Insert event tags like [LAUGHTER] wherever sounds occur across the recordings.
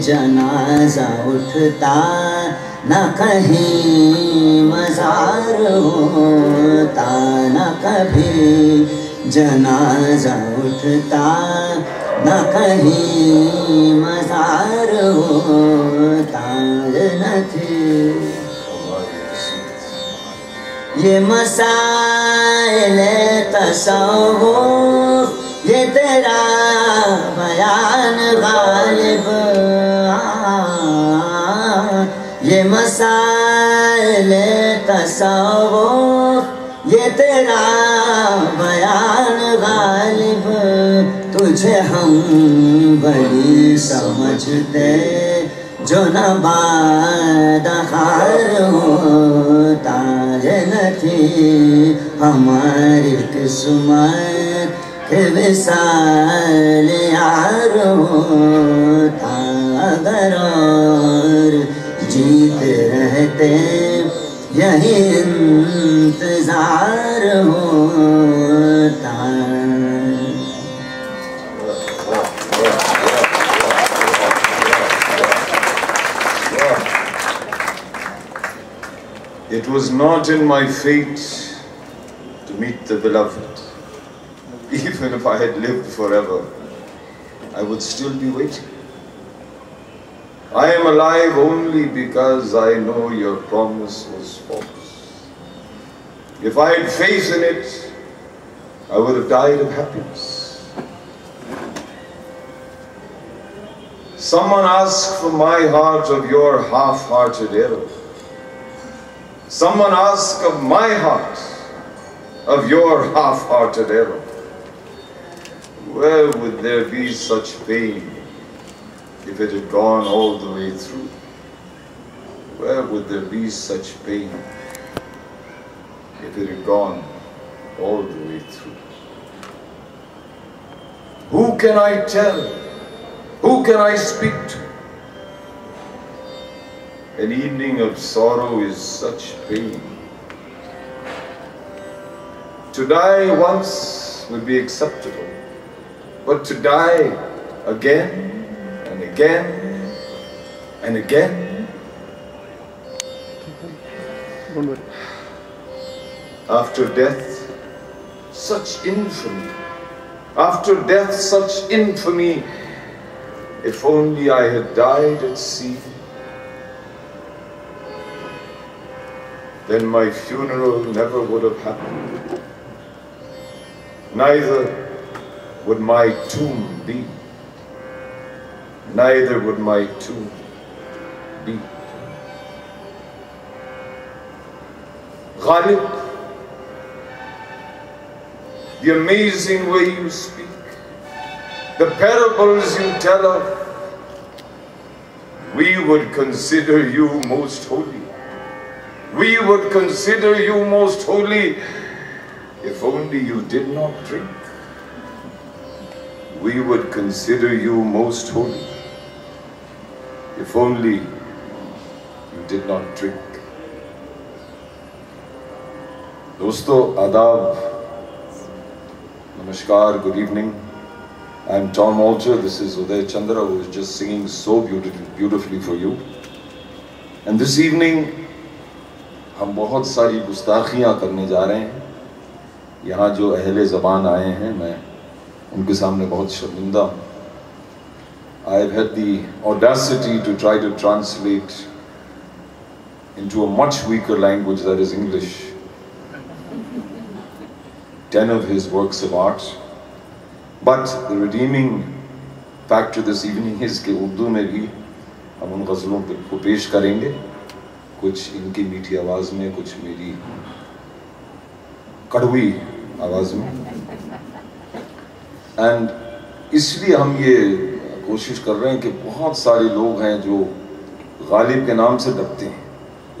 जनाजा उठता, न कहीं मजार होता, न कभी जनाजा उठता, न कहीं मजार होता न थी। ये मसाइल तसव्वुफ ये तेरा बयान गालिब। ये मसाइल तसव्वुफ ये तेरा बयान गालिब, तुझे हम बड़ी समझते जो न बादहार होता थी हमारी किस्मत विशाल यार होता अगर और रहते यही इंतजार होता It was not in my fate to meet the beloved. Even if I had lived forever, I would still be waiting. I am alive only because I know your promise was false. If I had faith in it, I would have died of happiness. Someone asked for my heart of your half-hearted error. Someone ask of my heart, of your half-hearted error. Where would there be such pain if it had gone all the way through? Where would there be such pain if it had gone all the way through? Who can I tell? Who can I speak to? An evening of sorrow is such pain. To die once would be acceptable, but to die again again and again. After death, such infamy. After death, such infamy. If only I had died at sea. then my funeral never would have happened. Neither would my tomb be. Neither would my tomb be. Ghalib, the amazing way you speak, the parables you tell of, we would consider you most holy we would consider you most holy if only you did not drink. We would consider you most holy if only you did not drink. Dosto, adab, namaskar, good evening. I'm Tom Alter. This is Uday Chandra who is just singing so beautifully, beautifully for you. And this evening, हम बहुत सारी गुस्ताखियाँ करने जा रहे हैं यहाँ जो अहले ज़बान आए हैं मैं उनके सामने बहुत शर्मिंदा हूँ I have had the audacity to try to translate into a much weaker language that is English. Ten of his works of art. But the redeeming factor this evening is कि उर्दू में भी हम उन गज़लों को पेश करेंगे कुछ इनकी मीठी आवाज़ में कुछ मेरी कड़वी आवाज़ में एंड इसलिए हम ये कोशिश कर रहे हैं कि बहुत सारे लोग हैं जो गालिब के नाम से डरते हैं,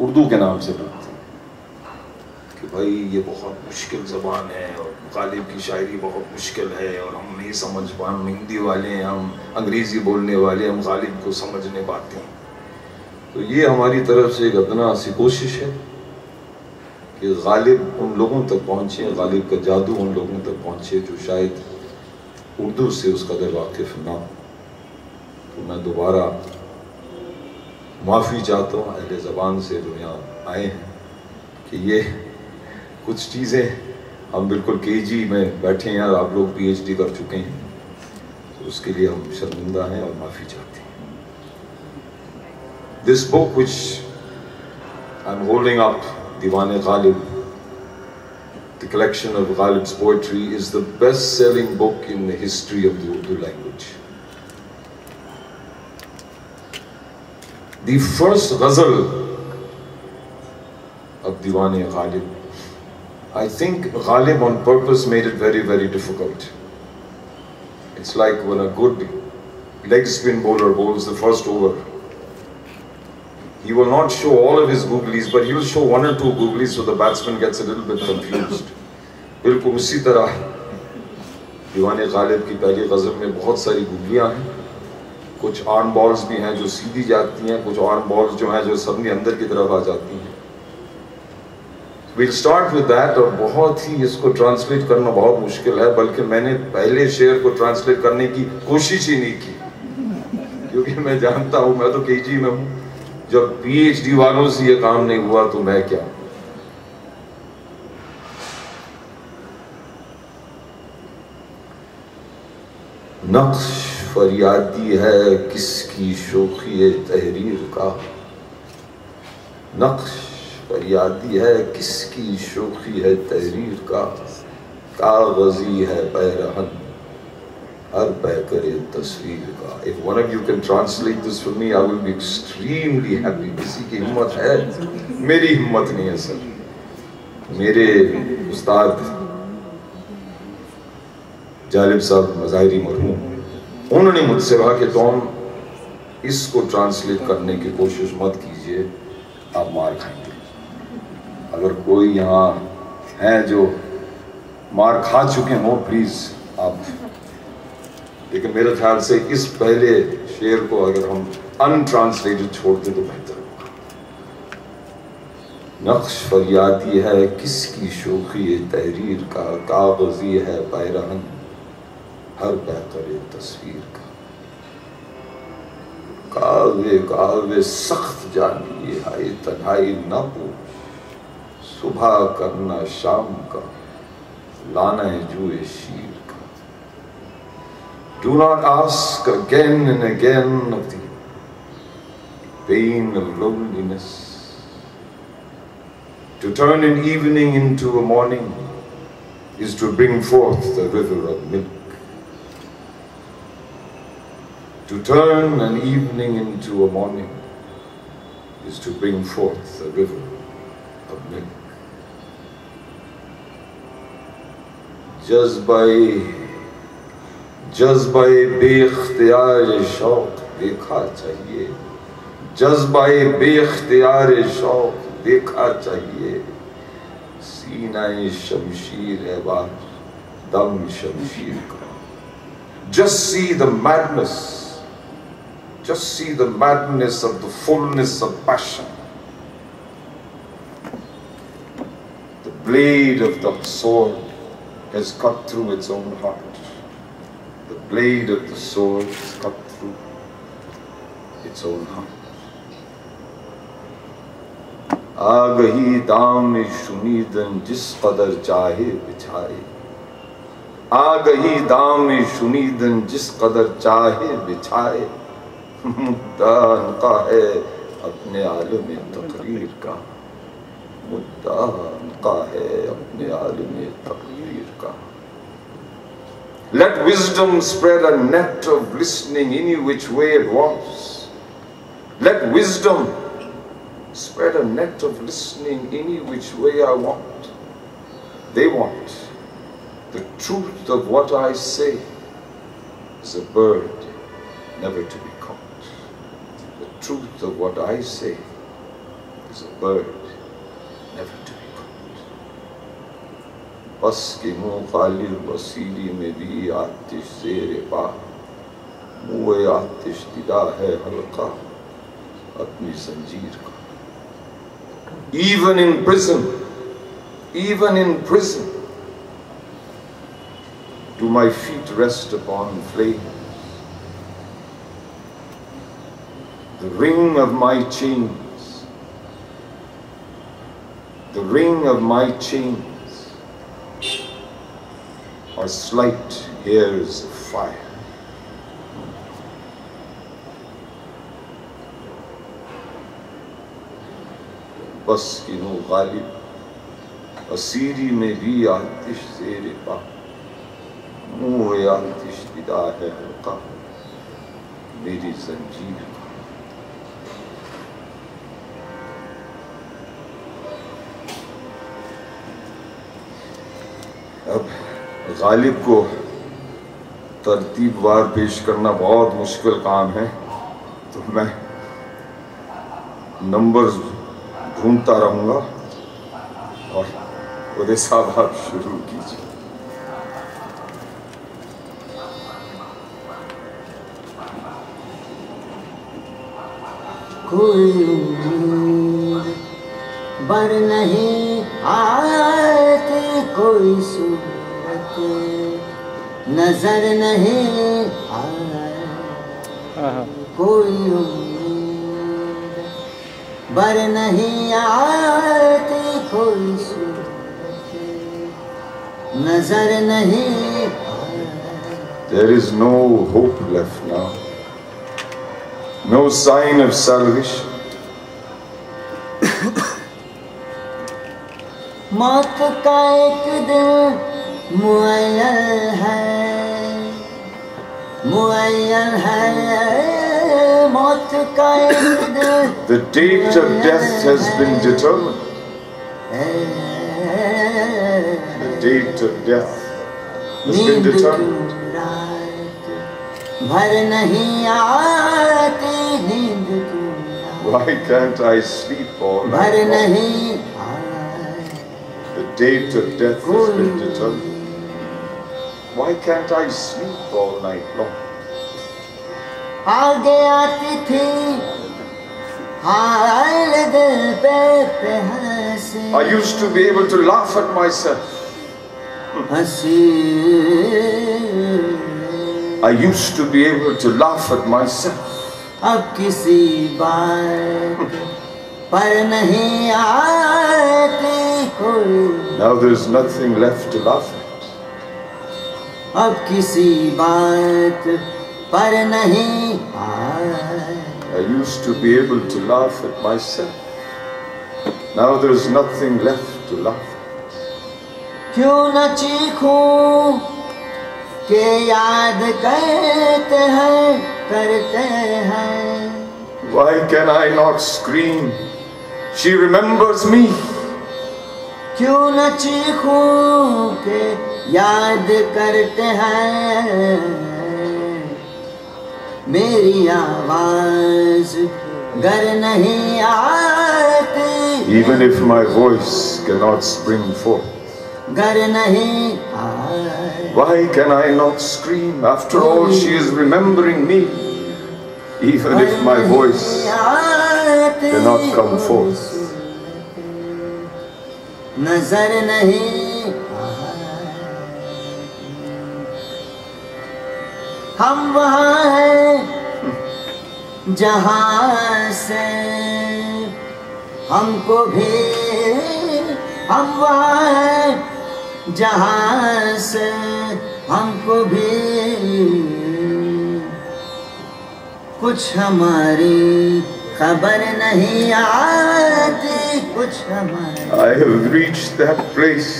उर्दू के नाम से डरते हैं। कि भाई, ये बहुत मुश्किल ज़बान है और गालिब की शायरी बहुत मुश्किल है और हम नहीं समझ पा, हम हिंदी वाले हैं, हम अंग्रेज़ी बोलने वाले हम गालिब को समझ नहीं पाते हैं। तो ये हमारी तरफ़ से एक अदना सी कोशिश है कि गालिब उन लोगों तक पहुँचे, गालिब का जादू उन लोगों तक पहुँचे जो शायद उर्दू से उस कदर वाकिफ़ ना तो मैं दोबारा माफ़ी चाहता हूँ, अहले ज़बान से जो यहाँ आए हैं कि ये कुछ चीज़ें हम बिल्कुल के जी में बैठे हैं और आप लोग पीएचडी कर चुके हैं तो उसके लिए हम शर्मिंदा हैं और माफ़ी चाहते हैं this book which I am holding up Diwan Ghalib, The collection of Ghalib's poetry is the best-selling book in the history of the Urdu language. The first ghazal of Diwan Ghalib I think Ghalib on purpose made it very, very difficult. It's like when a good leg spin bowler bowls the first over. He will not show all of his googlies, but he will show one or two googlies so the batsman gets a little bit confused. बिल्कुल उसी तरह दीवान गालिब की पहली गज़ल में बहुत सारी गुगलियाँ हैं कुछ आर्म बॉल्स भी हैं जो सीधी जाती हैं, कुछ आर्म बॉल्स जो हैं जो सबने अंदर की तरफ़ आ जाती हैं। विल स्टार्ट विद दैट और बहुत ही इसको ट्रांसलेट करना बहुत मुश्किल है, बल्कि मैंने पहले शेयर को ट्रांसलेट करने की कोशिश ही नहीं की। क्योंकि मैं जानता हूँ, मैं तो के में हूँ। जब पीएचडी वालों से ये काम नहीं हुआ तो मैं क्या? नक्श फरियादी है, किसकी शोखी तहरीर का? नक्श फरियादी है, किसकी शोखी है तहरीर का? कागज़ी है पैरहन हर पै करे तस्वीर का। If one of you can translate this for me, I will be extremely happy. किसी की हिम्मत है? मेरी हिम्मत नहीं है, सर। मेरे उस्ताद जालिब साहब मजाहरी मरहूम। उन्होंने मुझसे कहा कि तुम इसको ट्रांसलेट करने की कोशिश मत कीजिए, आप मार खाएँगे। अगर कोई यहाँ है जो मार खा चुके हो प्लीज़ आप। लेकिन मेरे ख्याल से इस पहले शेर को अगर हम अनट्रांसलेटेड छोड़ते तो बेहतर होगा। नक्श फरियादी है, किसकी शोखी तहरीर का कागज़ी है पैरहन हर बेहतर तस्वीर का कावे कावे सख्त जानिए हाय तन्हाई न पूछ सुबह करना शाम का लाना है जुए शीर का Do not ask again and again of the pain of loneliness. To turn an evening into a morning is to bring forth the river of milk. To turn an evening into a morning is to bring forth the river of milk. जज्बाए जज्बाए बेख्तियार शौक देखा चाहिए जज्बाए बेख्तियार शौक देखा चाहिए सीनाए शमशीर है बार दम शमशीर का just see the madness just see the madness of the fullness of passion the blade of the sword has cut through its own heart. The blade of the sword has cut through its own heart. आ गई दाम शुनीदन जिस कदर चाहे बिछाए आ गई दाम शुनीदन जिस कदर चाहे बिछाए मुद्दा का है अपने आलम तकरीर का मुद्दा का है अपने आलम तकरीर Let wisdom spread a net of listening any which way it wants. Let wisdom spread a net of listening any which way I want. They want. The truth of what I say is a bird never to be caught. The truth of what I say is a bird never to be caught. Bas ki mu me bhi zere dida hai apni zanjeer ka. Even in prison, even in prison, do my feet rest upon flame The ring of my chains, the ring of my chains are slight hairs of fire. बस किनो गालिब असीरी में भी आतिश जेर पा मुँह आतिश विदा है हल्का मेरी जंजीर गालिब को तरतीबवार पेश करना बहुत मुश्किल काम है। तो मैं नंबर्स ढूंढता रहूँगा और उदय साहब आप शुरू कीजिए। कोई उम्मीद बर नहीं आती, कोई सूरत नज़र नहीं आती कोई उम्मीद बर नहीं आती कोई नज़र नहीं There is no hope left now. No sign of salvation. [COUGHS] मौत का एक दिन मुअय्यल है। the date of death has been determined. The date of death has been determined. Why can't I sleep all night? Long? The date of death has been determined. Why can't I sleep all night long? आगे आती थी हाल दिल पे पे हंसी I used to be able to laugh at myself. हंसी I used to be able to laugh at myself. अब किसी बात पर नहीं आती कोई Now there's nothing left to laugh at. अब किसी बात पर नहीं आती I used to be able to laugh at myself. Now there's nothing left to laugh at. क्यों न चीखूं के याद करते हैं करते हैं Why can I not scream? She remembers me. क्यों न चीखूं के याद करते हैं मेरी आवाज घर नहीं आती Even if my voice cannot spring forth. घर नहीं आती Why can I not scream? After all, she is remembering me. Even if my voice cannot come forth. नजर नहीं हम वहाँ हैं जहाँ से हमको भी हम वहाँ हैं जहाँ से हमको भी कुछ हमारी खबर नहीं आती कुछ हमारी I have reached that place.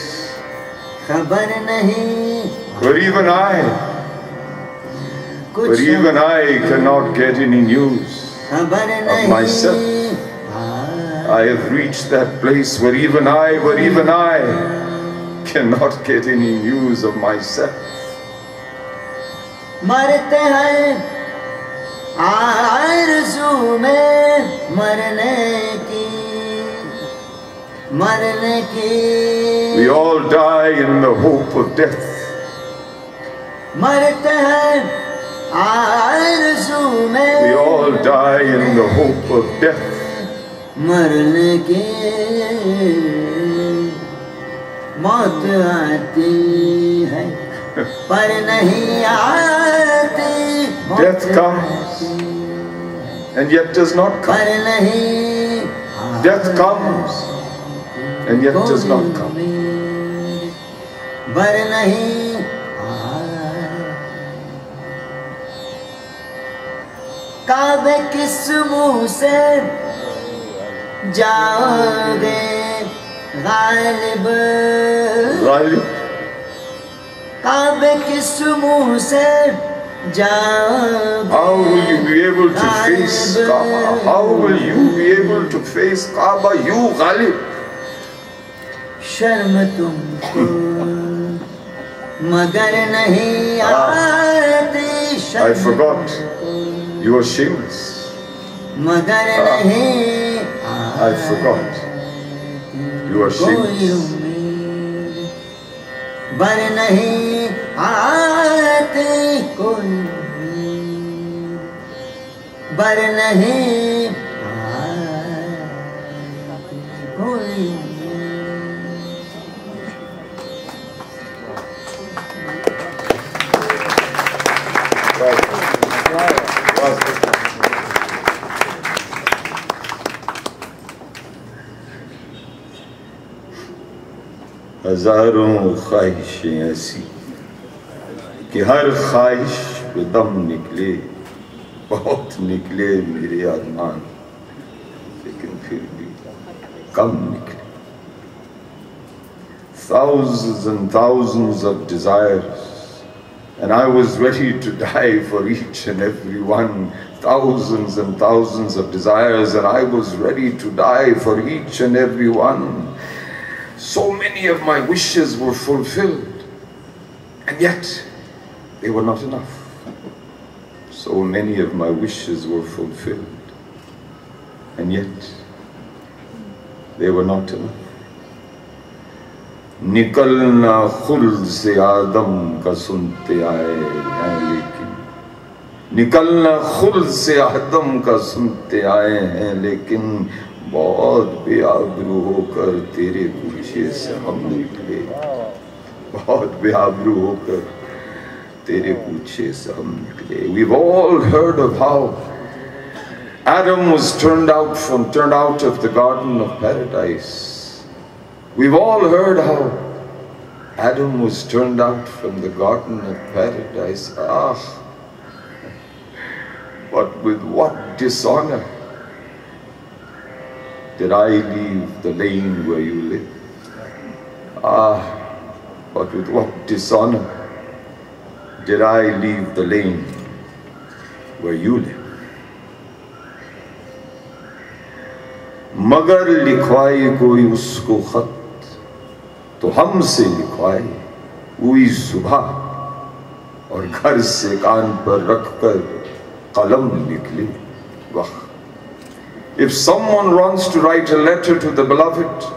खबर नहीं where even I, कुछ where even I cannot get any news. खबर नहीं myself. I have reached that place where even I, where even I cannot get any news of myself. मरते हैं आरज़ू में मरने की मरने की We all die in the hope of death. मरते हैं आरज़ू में We all die in the hope of death. मरने की मौत आती है पर नहीं आती मौत Death comes. आती है, and yet does not पर come. नहीं Death comes and yet does not come. बर नहीं काबे किस मुंह से जाओगे गालिब Ghalib, काबे किस मुंह से जाओगे how will you be able to face Kaaba? How will you be able to face Kaaba? You, Ghalib. शर्म तुमको मगर नहीं आती I शर्म forgot. You are shameless. मगर नहीं I forgot. You are कोई shameless. उम्मीद बर नहीं आती कोई हज़ारों ख्वाहिशें ऐसी कि हर ख्वाहिश पे दम निकले, बहुत निकले मेरे अरमान लेकिन फिर भी कम निकले। Thousands and thousands of desires and I was ready to [LAUGHS] die for each and every one thousands and thousands of desires and I was ready to die for each and every one so many of my wishes were fulfilled, and yet they were not enough. So many of my wishes were fulfilled, and yet they were not enough. निकलना खुल से आदम का सुनते आए हैं, लेकिन निकलना खुल से आदम का सुनते आए हैं, लेकिन बहुत बेआबरू होकर तेरे पीछे से हम निकले। बहुत बेआबरू होकर तेरे पीछे से हम निकले। We've all heard of how Adam was turned out from, turned out of the garden of paradise. we've all heard how Adam was turned out from the garden of paradise ah but with what dishonor did I leave the lane where you live? Ah, but with what dishonor did I leave the lane where you live? मगर लिखवाए कोई उसको खत तो हमसे लिखवाए हुई सुबह और घर से कान पर रखकर कलम निकले वाह। If someone Ron's to write a letter to the beloved it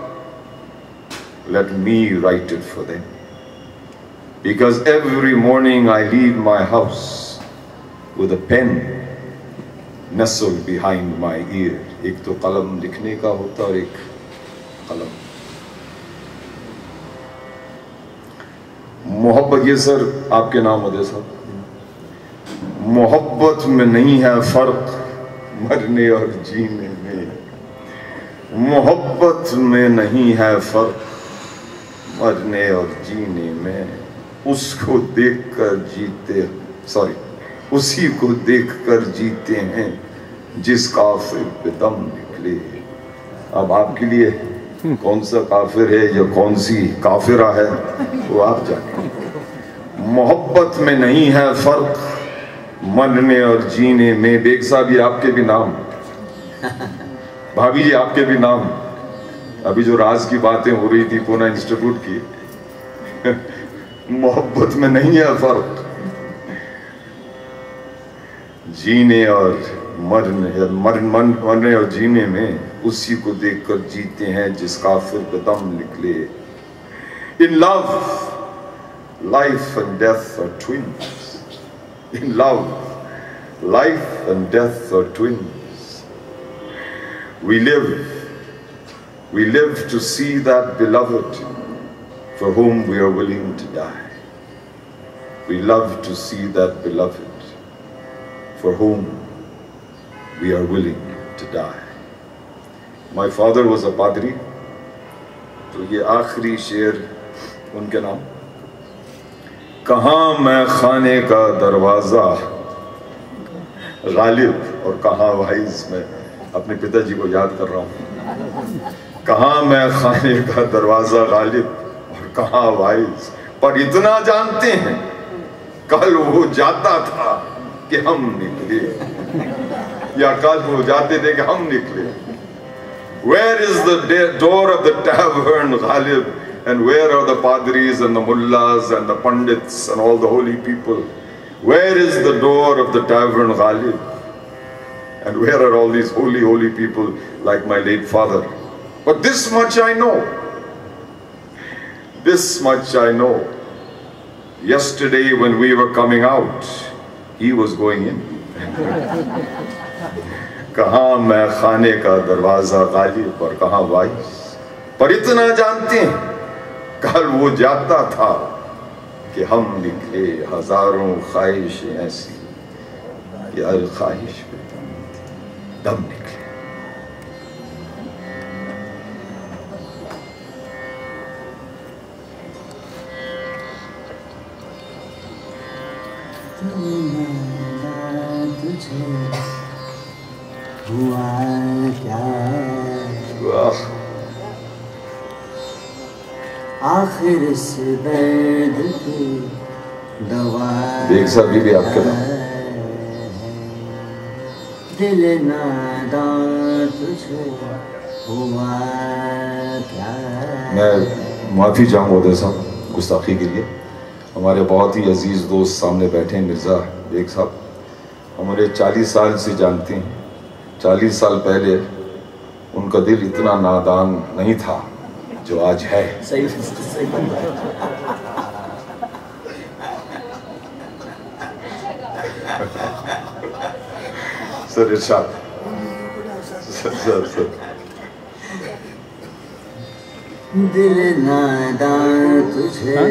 let me write it for them because every morning I leave my house with a pen nestled behind my ear एक तो कलम लिखने का होता और एक कलम मोहब्बत, ये सर आपके नाम होते साहब। मोहब्बत में नहीं है फ़र्क मरने और जीने में। मोहब्बत में नहीं है फ़र्क मरने और जीने में। उसको देखकर जीते सॉरी उसी को देखकर जीते हैं जिसका फिर दम निकले। अब आपके लिए कौन सा काफिर है या कौन सी काफिरा है, वो आप जाने। मोहब्बत में नहीं है फ़र्क मरने और जीने में। बेग साहब, ये आपके भी नाम। भाभी जी, आपके भी नाम। अभी जो राज की बातें हो रही थी, पूना इंस्टीट्यूट की, मोहब्बत में नहीं है फ़र्क। जीने और मरने, मर, मन, मरने और जीने में उसी को देखकर जीते हैं जिस काफिर पे दम निकले in love life and death are twins In love, life and death are twins. We live, we live to see that beloved for whom we are willing to die. We love to see that beloved for whom we are willing to die. My father was a padri. तो ये आखिरी शेर उनके नाम। कहा मैं खाने का दरवाज़ा? गालिब और कहा वाइज मैं अपने पिताजी को याद कर रहा हूँ। कहा मैं खाने का दरवाज़ा, गालिब और कहा वाइज पर इतना जानते हैं, कल वो जाता था कि हम निकले। या कल वो जाते थे कि हम निकले। Where is the door of the tavern, Ghalib? And where are the padris and the mullahs and the pandits and all the holy people? Where is the door of the tavern, Ghalib? And where are all these holy, holy people like my late father? But this much I know. This much I know. Yesterday when we were coming out, he was going in. [LAUGHS] कहा मैं खाने का दरवाज़ा गाली पर कहा vice? पर इतना जानते हैं, कल वो जाता था कि हम लिखे हज़ारों ख्वाहिश ऐसी कि हर ख्वाहिश पे दम निकले। आखिर इस दर्द की दवा बेग साहब बीबी आपके नाम। दिल नादान तुझे हुआ क्या मैं माफ़ी चाहूँगा उदय साहब गुस्ताखी के लिए। हमारे बहुत ही अज़ीज़ दोस्त सामने बैठे हैं मिर्ज़ा बेग साहब। हमारे चालीस साल से जानते हैं। चालीस साल पहले उनका दिल इतना नादान नहीं था। जो आज है। सही सही बात सर इरशाद। Sir sir sir. दिल नादान तुझे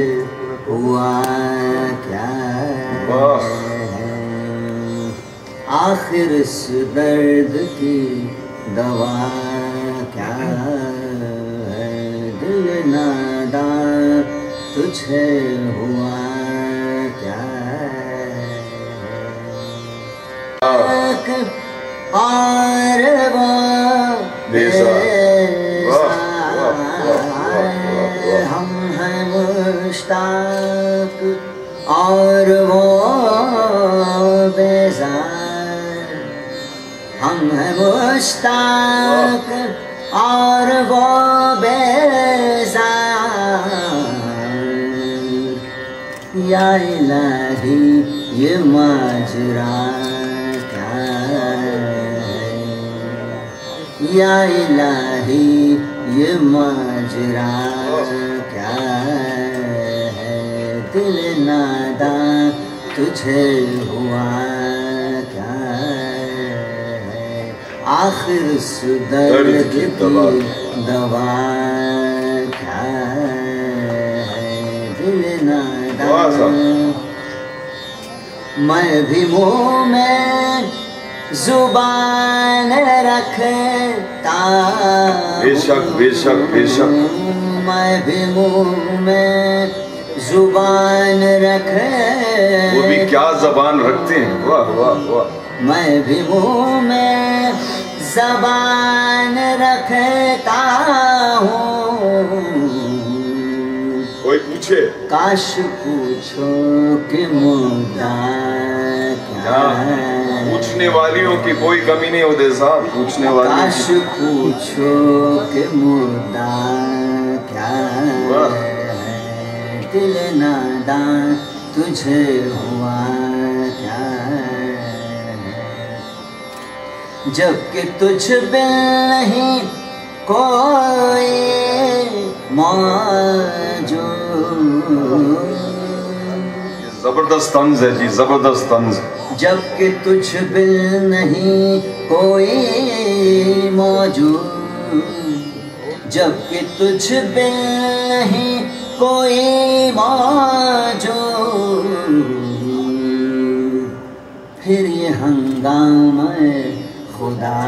हुआ क्या आखिर इस दर्द की दवा नादान तुझे हुआ क्या और वो। हम हैं मुश्ताक और वो बेजार हम हैं मुश्ताक और या इलाही ये माजरा क्या है? या इलाही ये माजरा क्या है? दिल नादा तुझे हुआ क्या है? आखिर उस दर्द दर्द की की दवा। मैं भी मुँह में ज़ुबान रखता बेशक, बेशक, बेशक। मैं भी मुँह में ज़ुबान रखे वो भी क्या जबान रखते हैं। वाह वाह वाह। मैं भी मुँह में जबान रखता काश पूछो कि मुद्दा क्या हाँ, पूछने वालियों की कोई कमी नहीं होते साहब पूछने वाली काश पूछो कि मुद्दा क्या। है? दिल नादा तुझे हुआ क्या है? जबकि तुझ बिन नहीं कोई मौजूद। ज़बरदस्त तंज है जी, ज़बरदस्त तंज। जबकि तुझ बिन नहीं कोई मौजूद। जबकि तुझ बिल नहीं कोई मौजूद। फिर ये हंगामा खुदा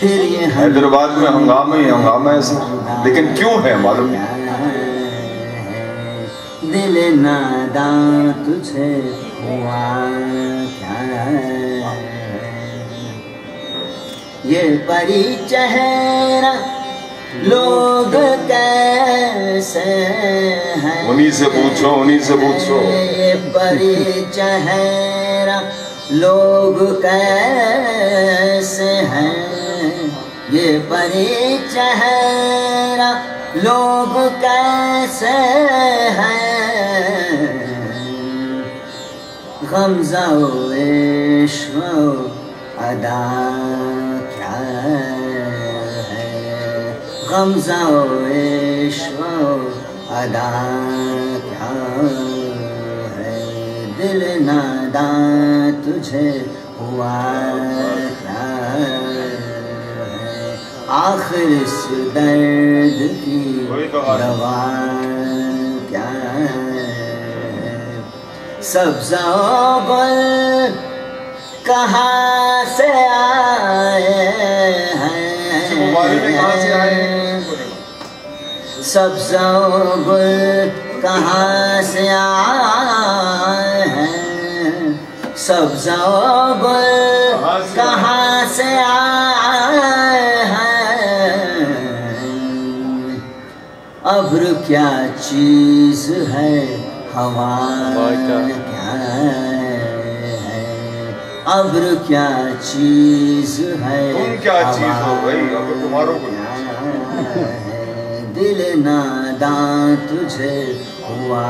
फिर ये हैदराबाद में हंगामा ही हंगामा है सर लेकिन क्यों है मालूम नहीं। दिल नादा तुझे हुआ क्या ये परी चेहरा लोग कैसे हैं? उन्हीं से पूछो उन्हीं से पूछो। ये परी चेहरा लोग कैसे हैं? ये परी चेहरा लोग कैसे हैं? गमजा इश्क अदा क्या है? गमजा इश्क अदा क्या है? दिल नादा तुझे हुआ क्या है आखिर इस दर्द की तो। दवा क्या है? सब्जा गुल कहाँ से आए मुबारक में कहाँ से आए? हैं सब्जा गुल कहाँ से आए हैं? सब्जा गुल कहाँ से आए चीज़ है हवा क्या? है? अब्र क्या चीज़ है तुम क्या चीज़ हो भाई? अब तुम्हारो को? दिल नादा तुझे हुआ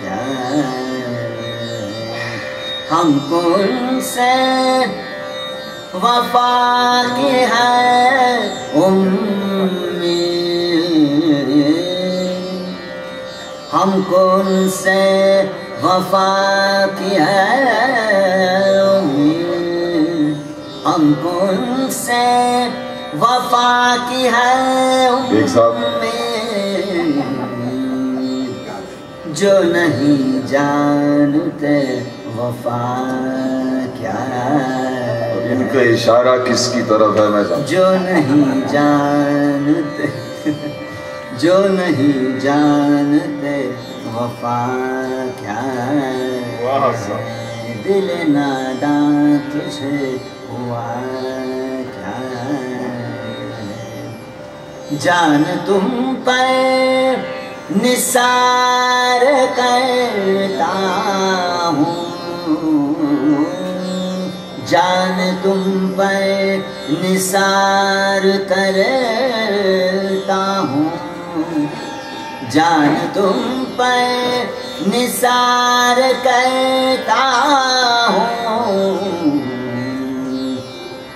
क्या हमको उनसे वफा की है उम्मीद हमको उनसे वफा की है हमको उनसे वफा की है जो नहीं जानते वफा क्या है। इनका इशारा किसकी तरफ़ है मैं जो नहीं जानते जो नहीं जानते वफा क्या है? दिल नादा तुझे हुआ क्या है? जान तुम पर निसार करता हूँ। जान तुम पर निसार करता हूँ। जान तुम पर निसार करता हूँ।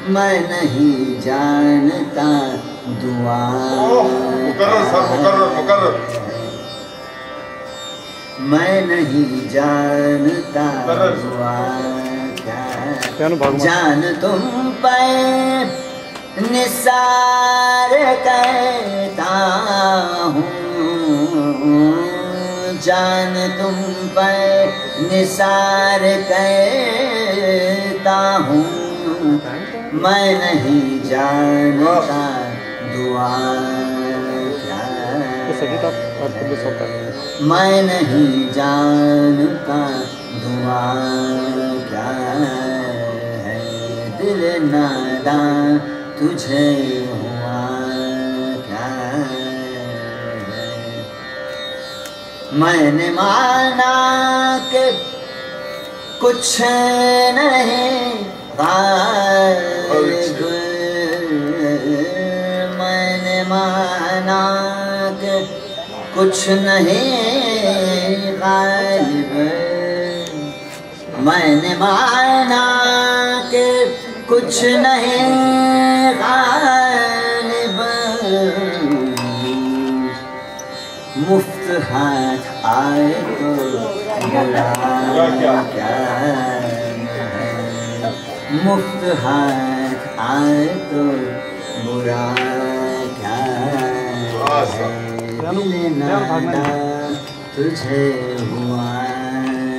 मैं नहीं जानता दुआ। सर। मैं नहीं जानता दुआ क्या। क्या जान तुम पर निसार करता हूँ। जान तुम पर निसार करता हूँ। मैं नहीं जानता दुआ मैं नहीं जानता दुआ क्या है। दिल नादा तुझे मैंने माना के कुछ नहीं मैंने माना के कुछ नहीं गालिब मैंने माना के कुछ नहीं गालिब हाथ आए तो है मुफ़्त हाथ आए तो बुरा क्या है दिल नादा तुझे हुआ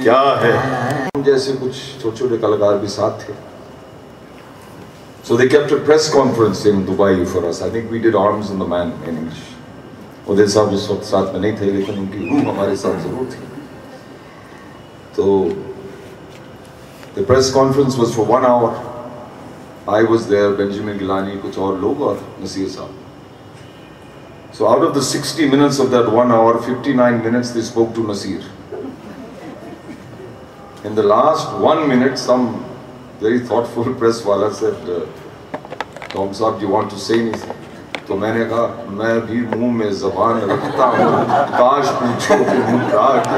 क्या है जैसे कुछ छोटे छोटे कलाकार भी साथ थे So they kept a press conference in Dubai for us. I think we did Arms and the Man in English. उदय साहब उस वक्त साथ में नहीं थे लेकिन उनकी रूह हमारे साथ जरूर थी तो the press conference was for one hour. I was there, Benjamin Gilani, कुछ और लोग और नसीर साहब. So out of the 60 minutes of that one hour, 59 minutes they spoke to Nasir. In the last one minute, some very thoughtful [LAUGHS] press wala said, uh, Tom साहब, do you want to say anything? तो मैंने कहा, मैं भी मुँह में जबान रखता हूँ, काश पूछो कि क्या है?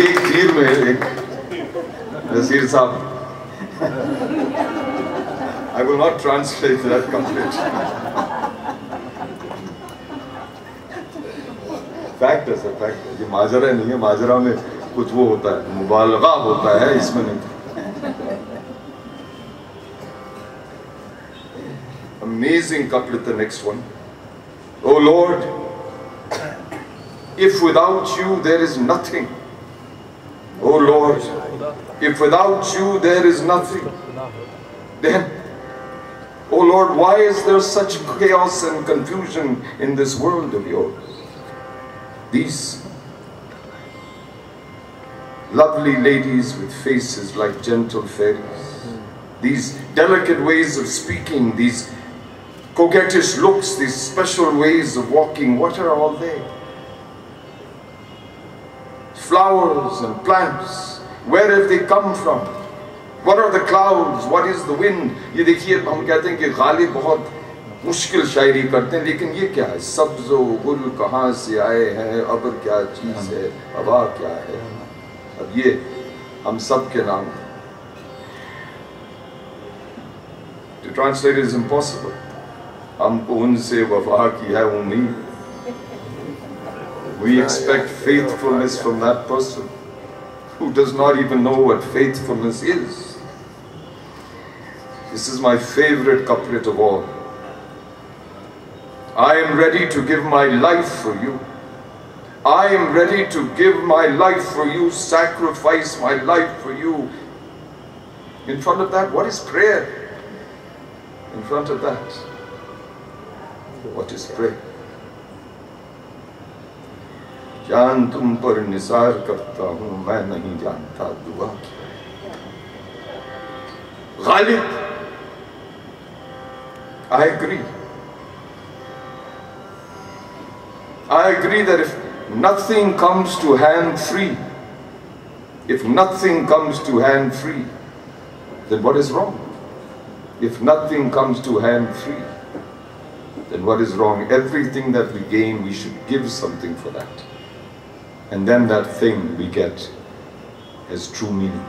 एक तीर में एक नसीर साहब, I will not translate that completely. Fact है सर फैक्ट है। ये माजरा नहीं है, माजरा में कुछ वो होता है, मुबालगा होता है, इसमें नहीं। Amazing couplet, the next one. Oh Lord, if without you there is nothing, oh Lord, if without you there is nothing, then, oh Lord, why is there such chaos and confusion in this world of yours? These lovely ladies with faces like gentle fairies, these delicate ways of speaking, these coquettish looks, these special ways of walking, what are all they? Flowers and plants, where have they come from? What are the clouds? What is the wind? ये देखिए हम कहते हैं कि गालिब बहुत मुश्किल शायरी करते हैं लेकिन ये क्या है सब्जो गुल कहाँ से आए हैं अब क्या चीज़ है हवा क्या है अब ये हम सब के नाम To translate it is impossible. हमको उनसे वफा की है उम्मीद We expect faithfulness from that person who does not even know what faithfulness is. This is my favorite couplet of all. I am ready to give my life for you. I am ready to give my life for you, sacrifice my life for you. In front of that, what is prayer? In front of that, what is prayer? जान तुम पर निसार करता हूँ, मैं नहीं जानता दुआ Ghalib! I agree I agree that if nothing comes to hand free if nothing comes to hand free then what is wrong if nothing comes to hand free then what is wrong? Everything that we gain, we should give something for that. And then that thing we get has true meaning.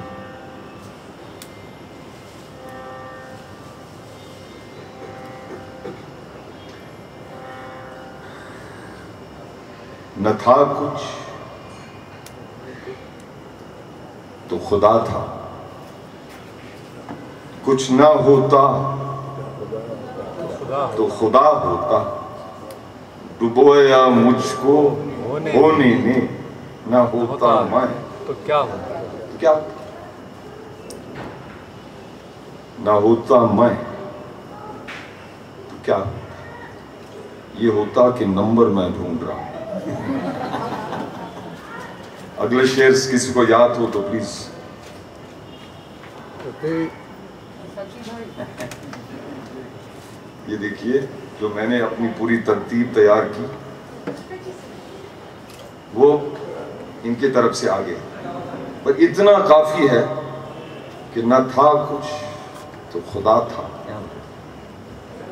न था कुछ तो खुदा था कुछ ना होता तो खुदा होता। डुबोया मुझको होने ने ना होता मैं तो क्या होता? क्या? ना होता मैं। तो क्या? ये होता कि नंबर मैं ढूंढ रहा हूँ। अगले शेयर्स किसी को याद हो तो प्लीज़ ये देखिए जो मैंने अपनी पूरी तरतीब तैयार की वो इनके तरफ़ से आगे पर इतना काफ़ी है कि न था कुछ तो खुदा था।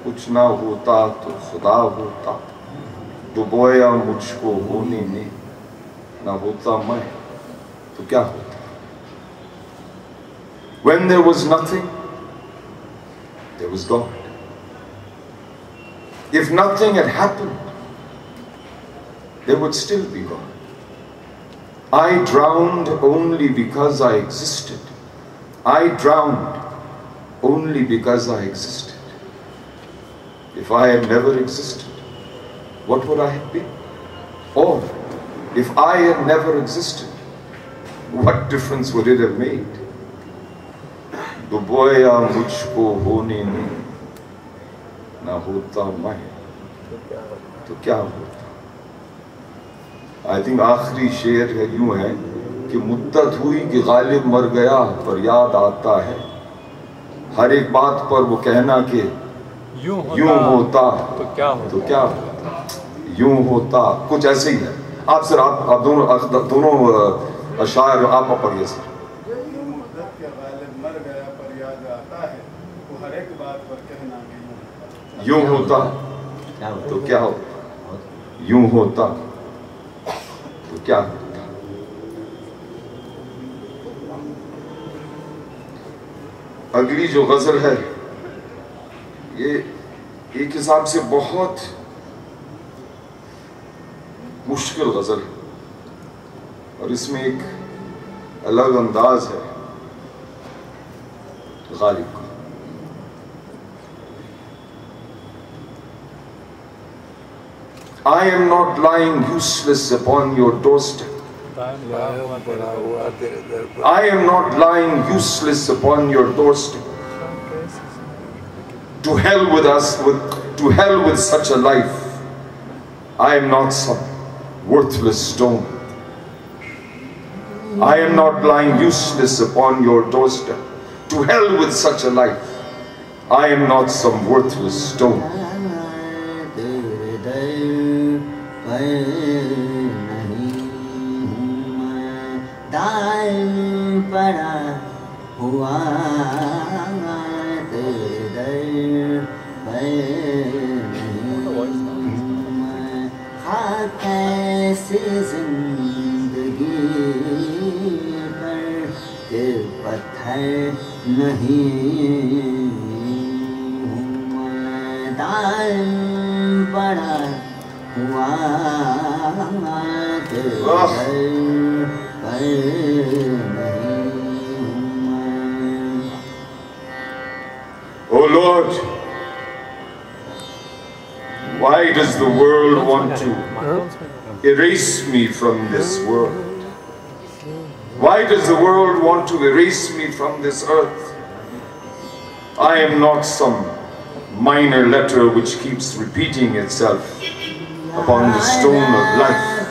कुछ ना होता तो खुदा होता। डुबोया मुझको होने ने ना होता मैं तो क्या होता? When there was nothing, there was God. If nothing had happened, there would still be God. I drowned only because I existed. I drowned only because I existed. If I had never existed, what would I have been? Or if I had never existed, what difference would it have made? Mujhko hone nahi. होता मैं? तो क्या होता? I think आखिरी शेर है यूँ है कि मुद्दत हुई कि गालिब मर गया पर याद आता है। हर एक बात पर वो कहना कि यूँ होता, यूँ होता तो क्या होता? तो क्या होता? यूँ होता कुछ ऐसे ही है। आप सर आप, आप दोनों दोनों अ, शायर आप पढ़िए सर यूँ मुद्दत के गालिब मर गया पर याद आता है वो हर एक बात पर कहना भी यूँ होता तो क्या होता? यूँ होता तो क्या होता? अगली जो गज़ल है ये एक हिसाब से बहुत मुश्किल गज़ल है। और इसमें एक अलग अंदाज है गालिब का। I am not lying useless upon your doorstep. I am not lying useless upon your doorstep. To hell with us, with, to hell with such a life. I am not some worthless stone. I am not lying useless upon your doorstep. To hell with such a life. I am not some worthless stone. हुआ तेरे कैसे ज़िंदगी पर के पत्थर नहीं मैं हुआ। तेरे पर Lord, why does the world want to erase me from this world? Why does the world want to erase me from this earth? I am not some minor letter which keeps repeating itself upon the stone of life.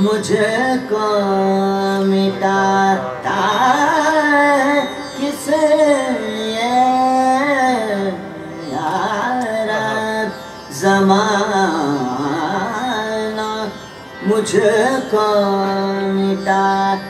जमाना मुझको मिटाता किस जमाना मुझको मिटाता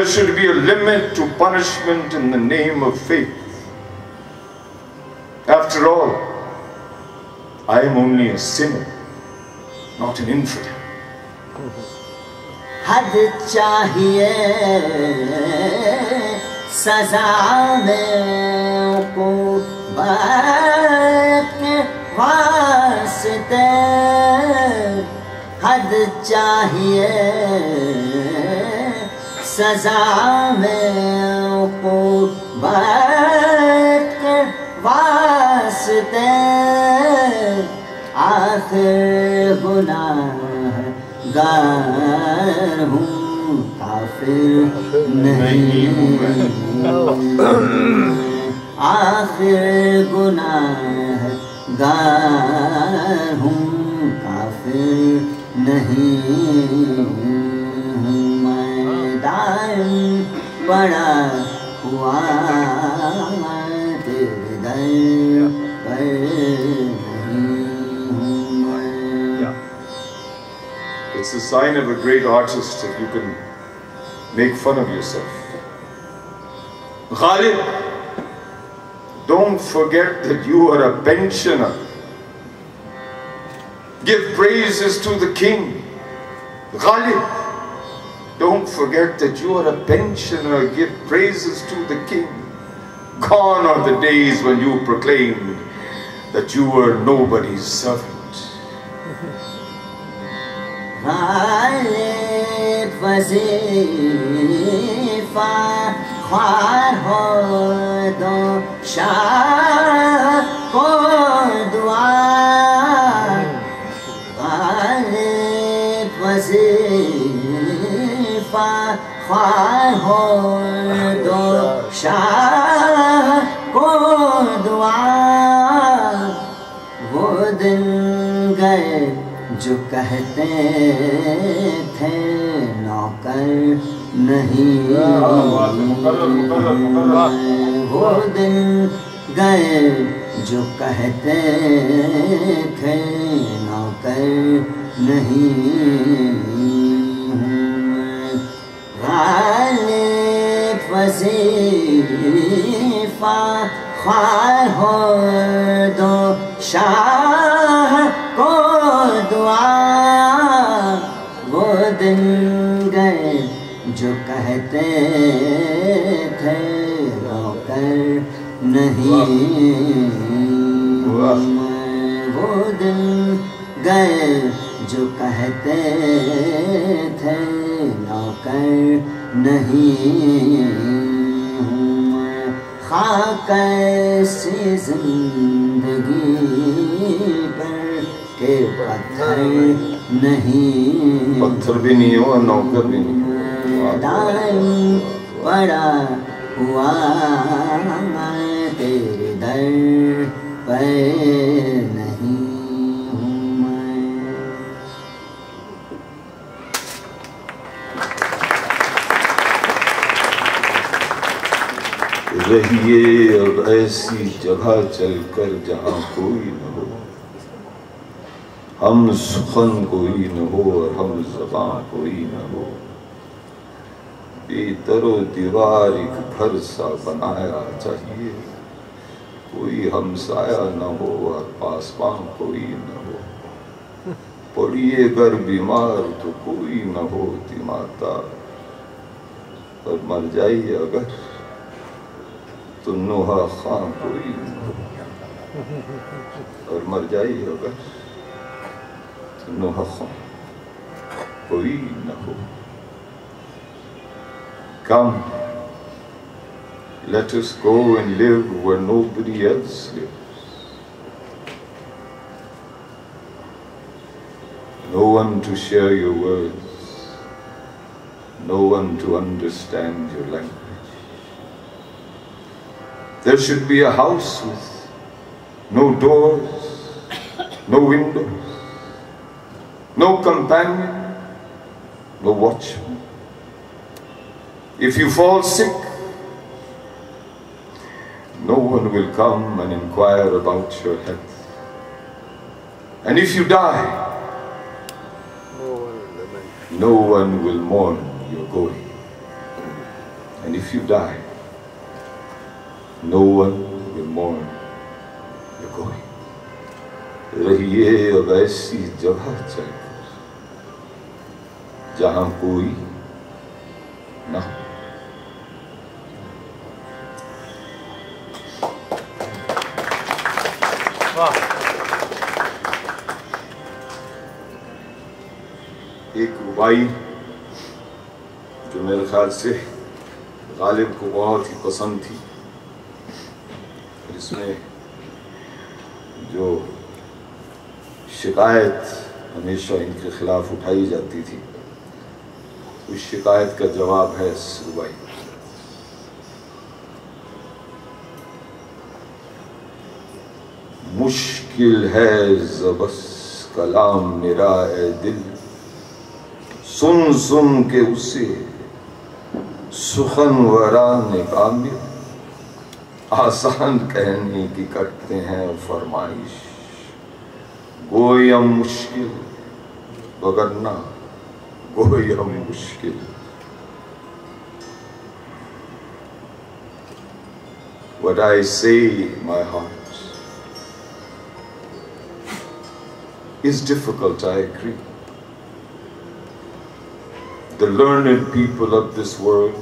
There should be a limit to punishment in the name of faith. After all, I am only a sinner, not an infidel. हद चाहिए सजा में को के वास्ते हद चाहिए सजा में को के वास्ते आखिर गुनाह गार हूँ, काफिर नहीं। आखिर गुनाह गार हूँ, काफिर नहीं। पड़ा हुआ दुआ तेरे दर पर नहीं हूँ मैं It's a sign of a great artist if you can make fun of yourself. Ghalib, don't forget that you are a pensioner. Give praises to the king. Ghalib, don't forget that you are a pensioner. Give praises to the King. Gone are the days when you proclaimed that you were nobody's servant. हो दो शाह को दुआ वो दिन गए जो कहते थे नौकर नहीं वो दिन गए जो कहते थे नौकर नहीं। वजीफा ख्वार हो दो शाह को दुआ वो दिन गए जो कहते थे रोकर नहीं वो दिन गए जो कहते थे नौकर नहीं खाक से ज़िंदगी पर के पत्थर नहीं पत्थर भी नहीं हो और नौकर भी नहीं हो दाम पड़ा हुआ तेरे दर पर नहीं रहिए अब ऐसी जगह चलकर जहाँ कोई न हो। हम सुखन कोई न हो और हम जबान कोई न हो। बेतरो दीवार एक घर सा बनाया चाहिए। कोई हमसाया न हो और पासपान कोई न हो। पड़िए अगर बीमार तो कोई न हो तिमाता और मर जाइए अगर तो नोहा खां कोई न हो और मर जाइए अगर तो नोहा खां कोई न हो Come, let us go and live where nobody else lives. No one to share your words, no one to understand your language. There should be a house with no doors, no windows, no companion, no watchman. If you fall sick, no one will come and inquire about your health. And if you die, no one will mourn your going. And if you die, no one will mourn your going. रहिए अब ऐसी जगह चलकर जहाँ कोई ना हो। एक रुबाई जो मेरे ख्याल से गालिब को बहुत ही पसंद थी। इसमें जो शिकायत हमेशा इनके खिलाफ उठाई जाती थी, उस शिकायत का जवाब है इस रुबाई मुश्किल है जबस कलाम मेरा ए दिल सुन सुन के उसे सुखन वरान कामिल आसान कहने की करते हैं फरमाइश गोयम मुश्किल वगरना गोयम मुश्किल What I say, my heart, is difficult, I agree. The learned people of this world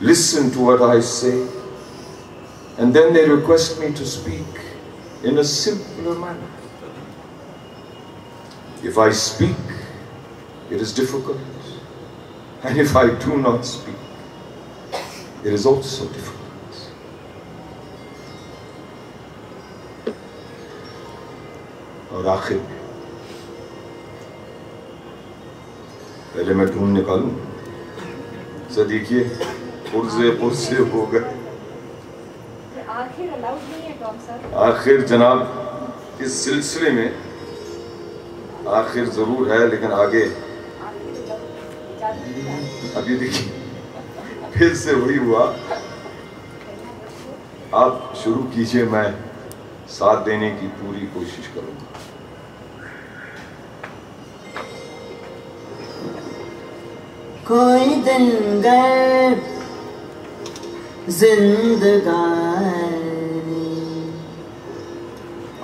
listen to what I say, and then they request me to speak in a simpler manner. If I speak, it is difficult, and if I do not speak, it is also difficult. और आखिर में पहले मैं ढूंढ निकालूं sir देखिए पुरजे पुरजे हो गए आखिर है जनाब इस सिलसिले में आखिर ज़रूर है लेकिन आगे। अभी देखिए फिर से वही हुआ। आप शुरू कीजिए मैं साथ देने की पूरी कोशिश करूँगा। कोई दिन गए जिंदगानी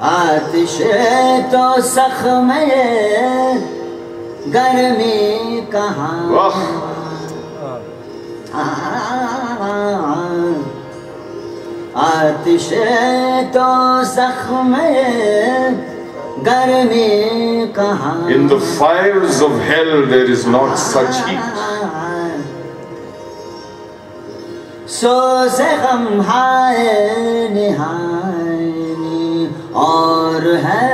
आतिश तो सख्म गर्मी कहाँ? वाह। आतिश तो सख्म गर्मी कहाँ? In the fires of hell, there is not such heat. सो से गम हाय निहानी और है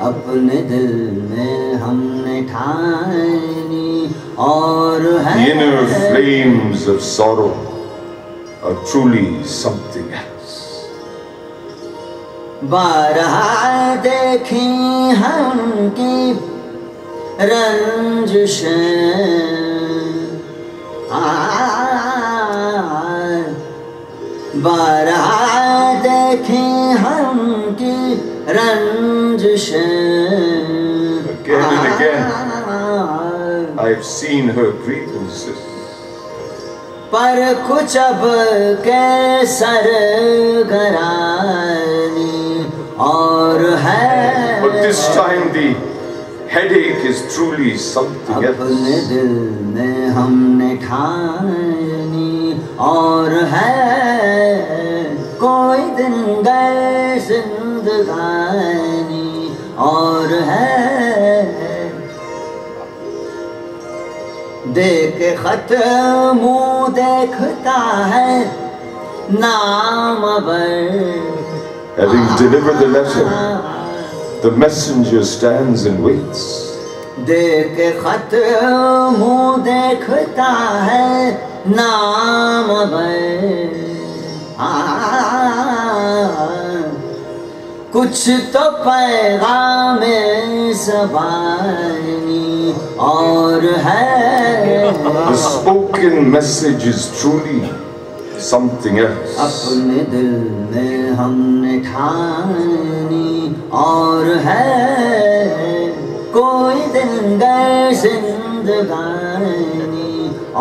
अपने दिल में हमने ठानी और The है inner flames of sorrow are truly something else. बारहा देखी हम की रंजिशें बारहा देखी हम की रंजिशें Again and again. I've seen her grievances. पर कुछ अब के सर घरानी और है But this time the headache is truly something else. अपने दिल में हमने ठानी और है कोई दिन गए जिंदगानी और है देख खत मुंह देखता है नाम बर Having delivered the letter, the messenger stands and waits. देख खत मुंह देखता है नाम बर कुछ तो पैगाम जबानी और है The spoken message is truly something else. अपने दिल में हमने ठानी और है कोई दिन गए जिंदगानी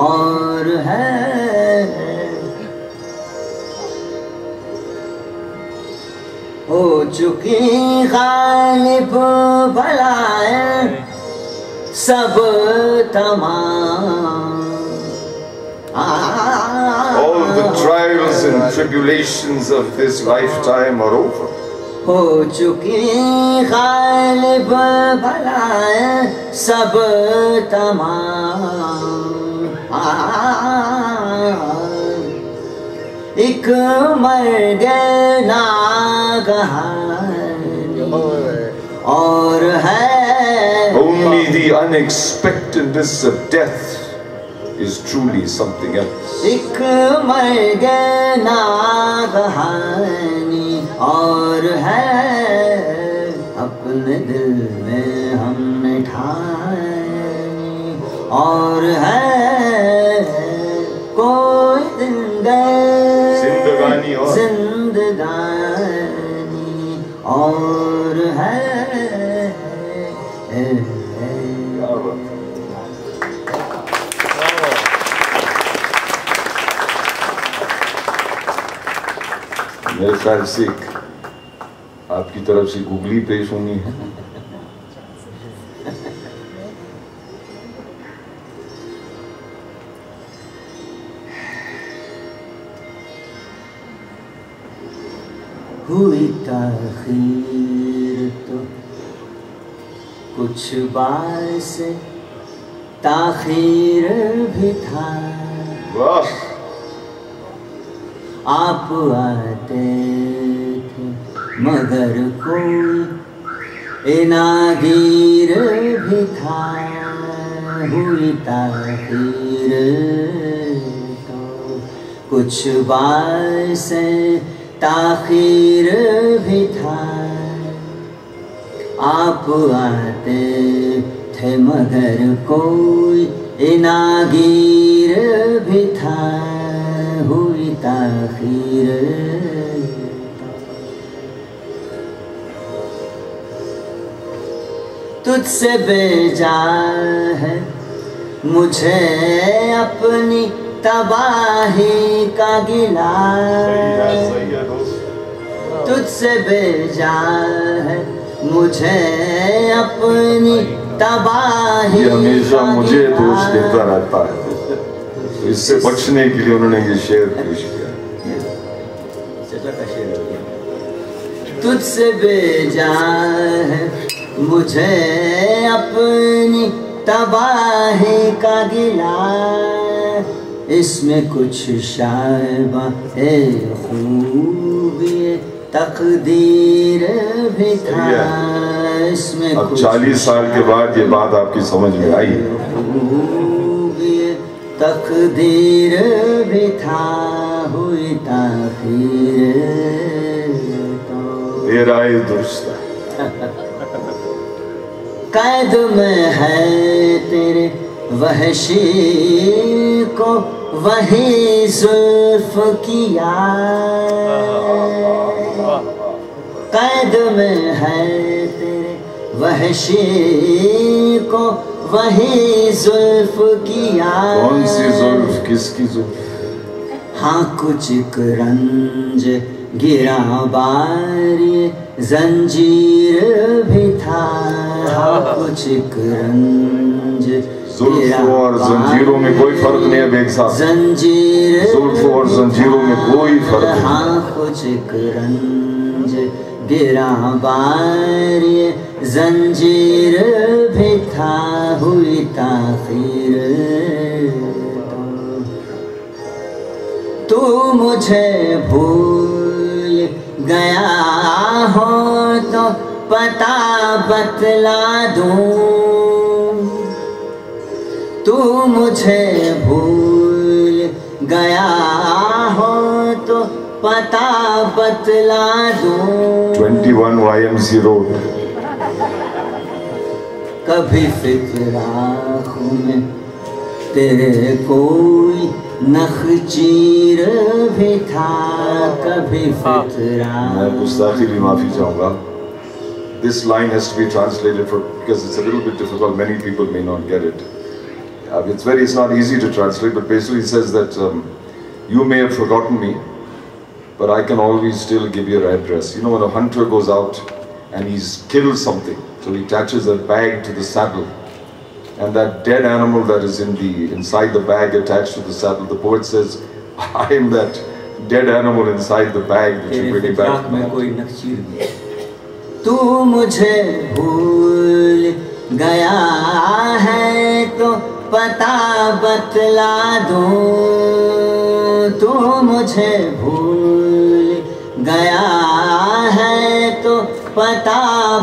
और चुकी गालिब भलाएं सब तमाम All the trials and tribulations of this lifetime are over. हो चुकी गालिब भलाएं सब तमाम एक मर्ग नागहानी और है Only the unexpectedness of death is truly something else. एक मर्ग नागहानी और है अपने दिल में हमने ठानी और है कोई जिंदगानी जिंदगानी और है। मेरे ख्याल से आपकी तरफ़ से गुगली पेश होनी है हुई ताखीर तो। कुछ बार से ताखीर भी था। आप आते थे मगर कोई इनागीर भी था। हुई ताखीर तो। कुछ बार से ताखीर भी था। आप आते थे मगर कोई इनागीर भी था। हुई ताखीर। तुझसे बेजा है मुझे अपनी तबाही का गिला तुझसे बेजा है मुझे अपनी तबाही हमेशा मुझे दोष देता रहता है। इससे बचने के लिए उन्होंने ये शेर पेश किया। तुझसे बेजा है मुझे अपनी तबाही का गिला इसमें कुछ शायबा है खूबी तकदीर भी था। इसमें अब 40 साल के बाद ये बात आपकी समझ में आई। खूबी तकदीर भी था। हुई ताखीर तो। देर दुरुस्त। [LAUGHS] कैद में है तेरे वहशी को वही जुल्फ किया कैद में है तेरे वहशी को वही जुल्फ किया कौन सी जुल्फ? किसकी जुल्फ? हाँ कुछ एक रंज गिरा बारी जंजीर भी था। हाँ। कुछ एक रंज जुल्फ और जंजीरों में कोई फ़र्क नहीं है बेग साहब जंजीर जुल्फ और जंजीरों में कोई फ़र्क नहीं। हाँ कुछ करंज रंज गिरा बारी जंजीर भी था हुई ताखीर तू मुझे भूल गया हो तो पता बतला दूँ तू मुझे भूल गया हो तो पता बतला दूँ 21 YMC रोड कभी फिक्राख में तेरे कोई नखचीर भी था कभी फिक्रा मैं गुस्ताखी भी माफ़ी चाहूँगा This line has to be translated for because it's a little bit difficult. Many people may not get it. Uh, it's very, it's not easy to translate, but basically it says that um, you may have forgotten me, but I can always still give you your address. You know, when a hunter goes out and he's killed something, so he attaches a bag to the saddle, and that dead animal that is in the inside the bag attached to the saddle, the poet says, [LAUGHS] I am that dead animal inside the bag that तेरे you bring back. फिक्राक में कोई नखचीर भी तू मुझे भूल गया है तो पता बतला दूँ तू मुझे भूल गया है तो पता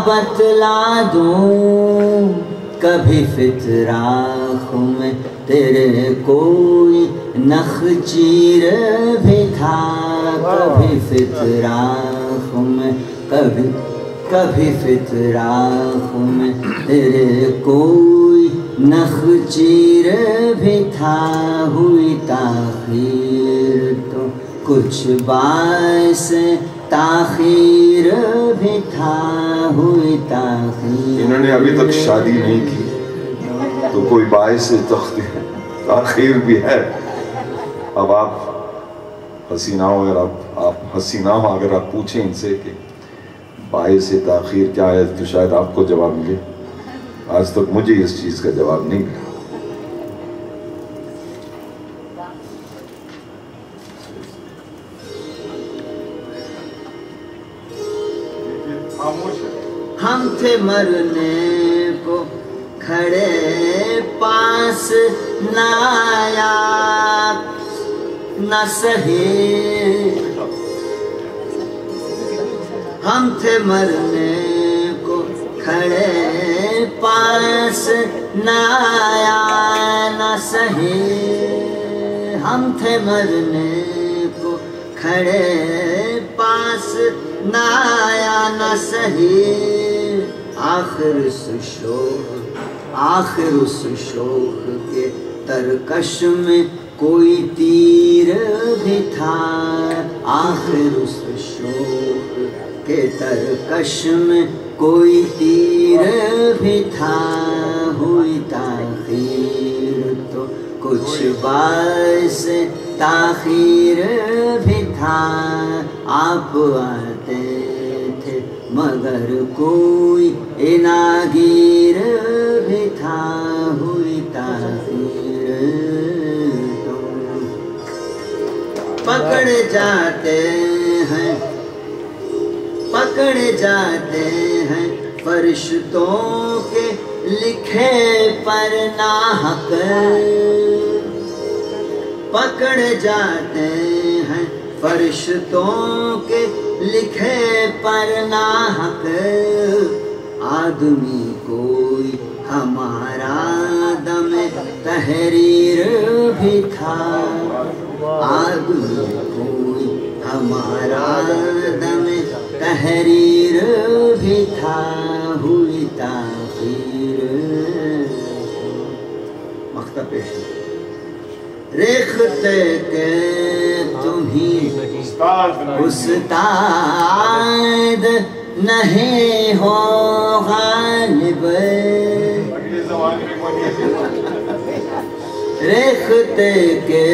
बतला दूँ। कभी फितराख में तेरे कोई नख चीर भी था कभी फितराख में कभी कभी फितराख में तेरे कोई नख चीर भी था हुई ताखीर तो कुछ बास ताखीर भी था हुई ताखीर। इन्होंने अभी तक शादी नहीं की। तो कोई बायस ताखीर भी है। अब आप हसीनाओं अगर आप आप हसीनाओं अगर आप पूछें इनसे कि बायस ताखीर क्या है तो शायद आपको जवाब मिले। आज तक मुझे इस चीज़ का जवाब नहीं मिला। हम थे मरने को खड़े, पास न आया न सही। हम थे मरने खड़े पास न आया, न सही। हम थे मरने को खड़े पास, न आया, न सही। आखिर उस शोक, आखिर उस शोक के तरकश में कोई तीर भी था। आखिर उस शोक के तरकश में कोई तीर भी था, हुई ताखीर तो कुछ बास ताखीर भी था। आप आते थे, मगर कोई इनागीर भी था, हुई ताखीर तो। पकड़ जाते पकड़ जाते हैं। फरिश्तों के लिखे पर नाहक पकड़ जाते हैं। फरिश्तों के लिखे पर नाहक आदमी कोई हमारा दम तहरीर भी था। आदमी कोई हमारा दम तहरीर भी था, हुई ताखीर मख्ता पेश रेखते के तुम्ही उस्ताद नहीं हो गालिब रेखते के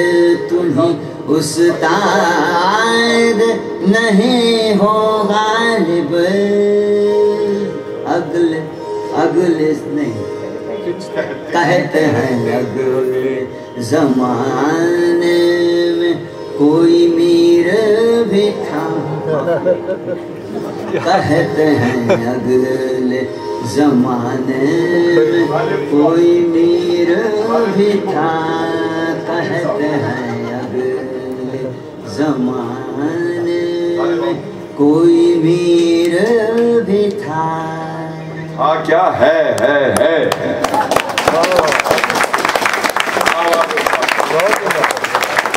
तुम्ही उस्ताद नहीं हो गालिब। अगले अगले नहीं। कहते हैं अगले जमाने में कोई मीर भी था। कहते हैं अगले जमाने में कोई मीर भी था। कहते हैं अगले जमाने में कोई मीर भी था हाँ क्या है है है, है।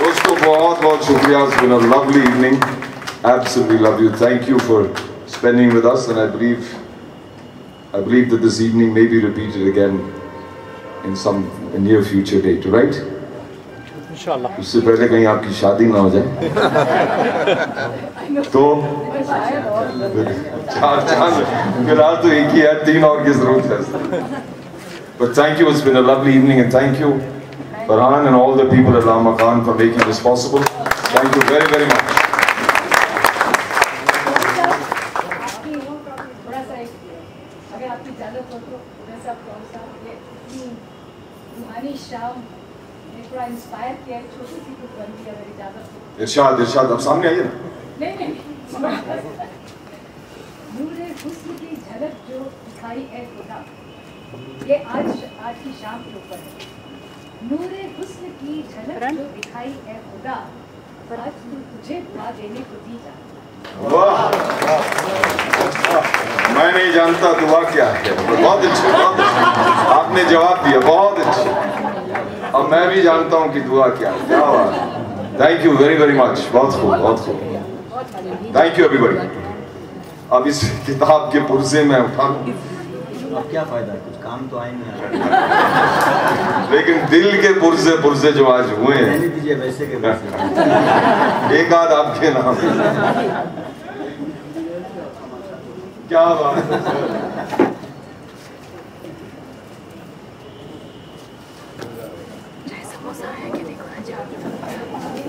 दोस्तों बहुत बहुत शुक्रिया It's been a lovely evening. Absolutely love you. Thank you for spending with us, and I believe, I believe that this evening may be repeated again in some near future date. Right? इंशाल्लाह। उससे पहले कहीं आपकी शादी ना हो जाए। [LAUGHS] तो चार चाँद फ़िलहाल तो एक ही है तीन और की ज़रूरत है। But thank you it's been a lovely evening and thank you Farhan and all the people Alama Khan for making this possible thank you very very much इरशाद इरशाद अब सामने आइए ना। नहीं नहीं नूर हुस्न की झलक जो दिखाई है खुदा। ये आज आज की शाम के ऊपर है। नूर हुस्न की झलक जो दिखाई है खुदा पर आज तू तुझे दुआ देने को दी जा। वाह मैं नहीं जानता दुआ क्या है बहुत अच्छे बहुत अच्छे। आपने जवाब दिया बहुत अच्छे। अब मैं भी जानता हूँ कि दुआ क्या है। क्या बात thank you very very much बहुत खूब बहुत खूब। थैंक यू एवरीबॉडी अब इस किताब के पुरजे में उठा अब क्या फ़ायदा? कुछ काम तो आए नहीं लेकिन दिल के पुरजे पुरजे जो आज हुए हैं। वैसे के वैसे। एक आध आपके नाम। क्या बात है।